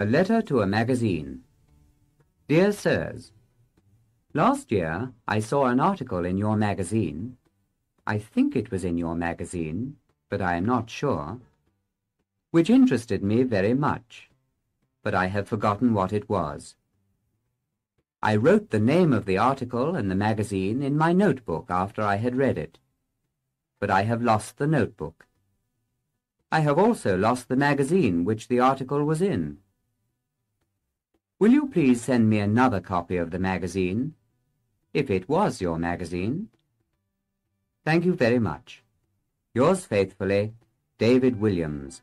A letter to a magazine. Dear Sirs, Last year I saw an article in your magazine. I think it was in your magazine, but I am not sure, which interested me very much, but I have forgotten what it was. I wrote the name of the article and the magazine in my notebook after I had read it, but I have lost the notebook. I have also lost the magazine which the article was in. Will you please send me another copy of the magazine, if it was your magazine? Thank you very much. Yours faithfully, David Williams.